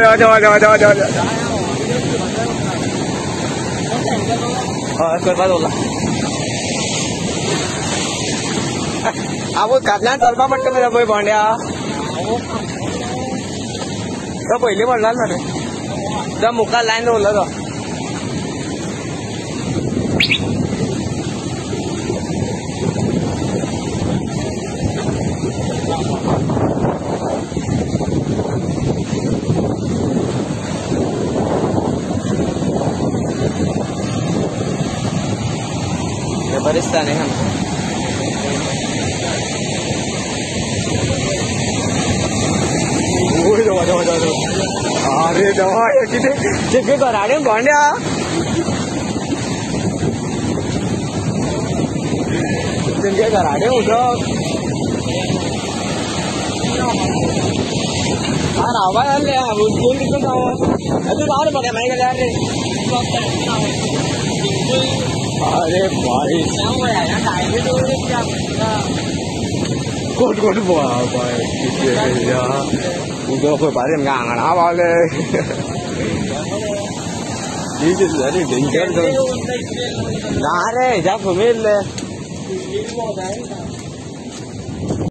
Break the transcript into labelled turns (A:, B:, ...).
A: जाओ जाओ जाओ जाओ जाओ टरपा पडतं मेरा पळय भांड्या। तो पहिले म्हणला ना रे त्या मुखा लाईन रोवला तो। देवा देवा देवा. अरे देवा हे? किती चिके कराडे भांड्या हा आवाज़ आले दोन दिवस आवाज़ अजून बघा नाही đêm mày con con vợ mày kìa cũng có phải bán tiền ngang à nó bao lê đi trên dưới đi đỉnh chân thôi đá đấy chắc phải biết lên